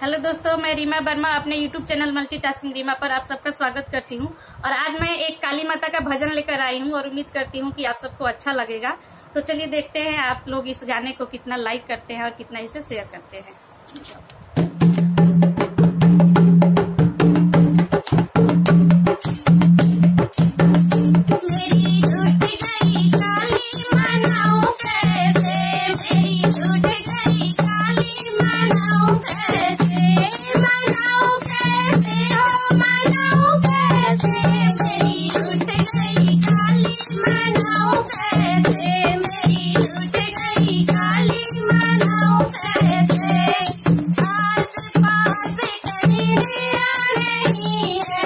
Hello दोस्तों, मैं रीमा वर्मा अपने यूट्यूब चैनल मल्टीटास्किंग रीमा पर आप सबका स्वागत करती हूँ। और आज मैं एक काली माता का भजन लेकर आई हूँ और उम्मीद करती हूँ कि आप सबको अच्छा लगेगा। तो चलिए देखते हैं आप लोग इस गाने को कितना लाइक करते हैं और कितना इसे शेयर करते हैं। मनाओ कैसे मेरी टूट गई काली मनाओ कैसे आस पास कहीं नहीं है